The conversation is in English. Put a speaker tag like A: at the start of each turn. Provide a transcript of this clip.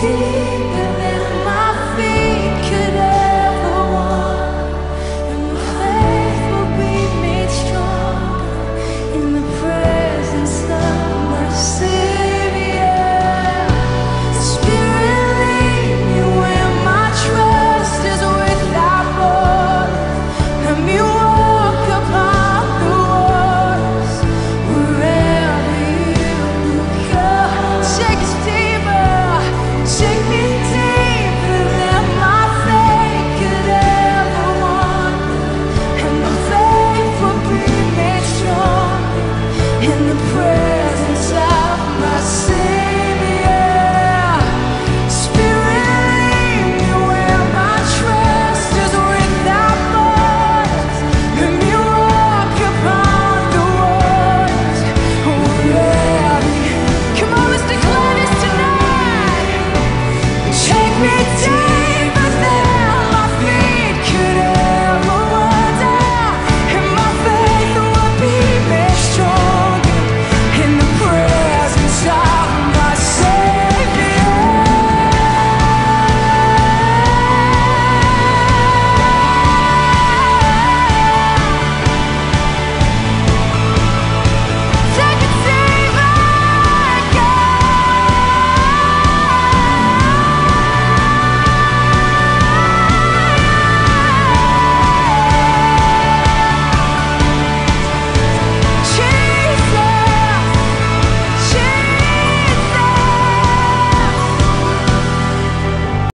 A: Jesus. victory.